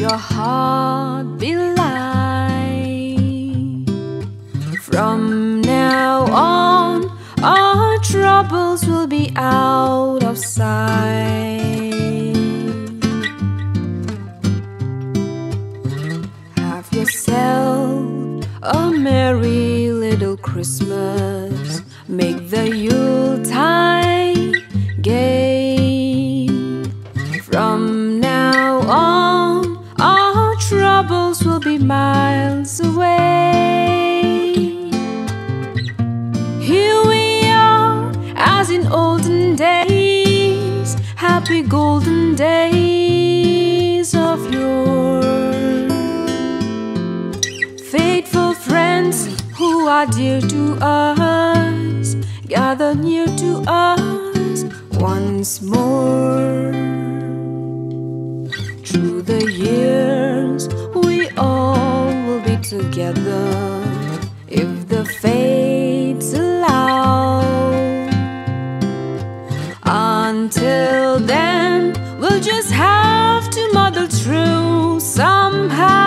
your heart be light. From now on, our troubles will be out of sight. Have yourself a merry little Christmas. Make the Yuletide be miles away. Here we are, as in olden days, happy golden days of yore. Faithful friends who are dear to us, gather near to us once more. Through the years, together if the fates allow. Until then, we'll just have to muddle through somehow.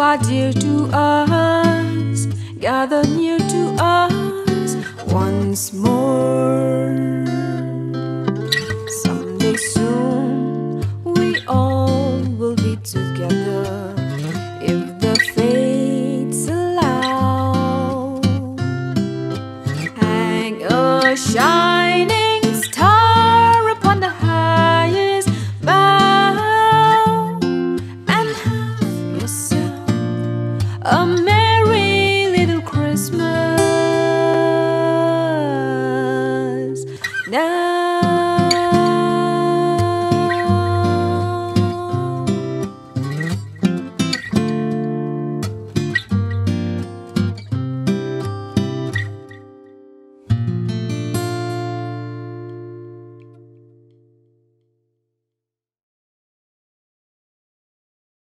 Are dear to us, gather near to us once more. Someday soon we all will be together if the fates allow. Hang a shine. No.